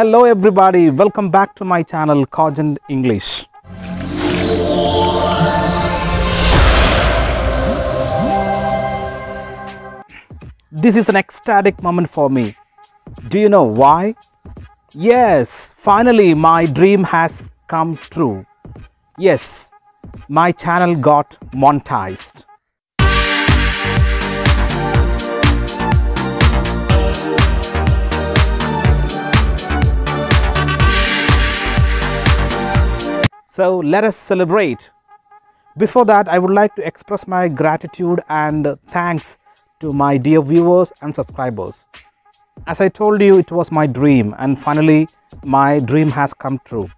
Hello everybody, welcome back to my channel Cogent English. This is an ecstatic moment for me. Do you know why? Yes, finally my dream has come true. Yes, my channel got monetized. So let us celebrate. Before that, I would like to express my gratitude and thanks to my dear viewers and subscribers. As I told you, it was my dream, and finally, my dream has come true.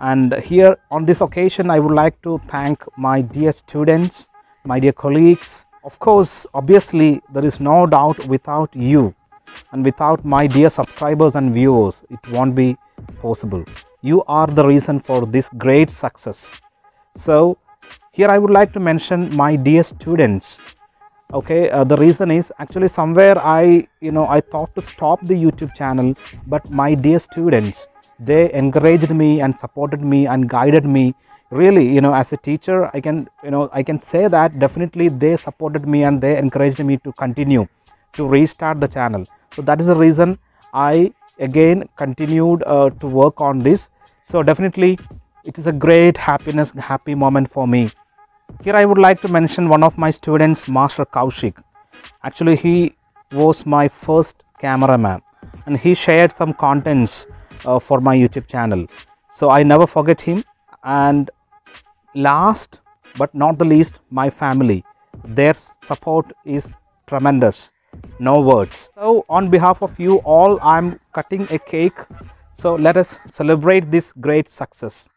And here on this occasion, I would like to thank my dear students, my dear colleagues. Of course, obviously, there is no doubt without you and without my dear subscribers and viewers, it won't be possible. You are the reason for this great success. So, here I would like to mention my dear students. Okay, uh, the reason is actually somewhere I, you know, I thought to stop the YouTube channel, but my dear students, they encouraged me and supported me and guided me. Really, you know, as a teacher, I can, you know, I can say that definitely they supported me and they encouraged me to continue to restart the channel. So that is the reason I again continued uh, to work on this. So definitely, it is a great happiness, happy moment for me. Here I would like to mention one of my students, Master Kaushik. Actually, he was my first cameraman and he shared some contents uh, for my YouTube channel. So I never forget him. And last but not the least, my family. Their support is tremendous. No words. So, on behalf of you all, I'm cutting a cake. So, let us celebrate this great success.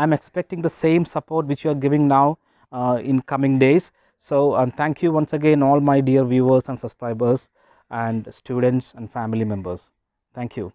I'm expecting the same support which you are giving now uh, in coming days. So, um, thank you once again, all my dear viewers and subscribers, and students and family members. Thank you.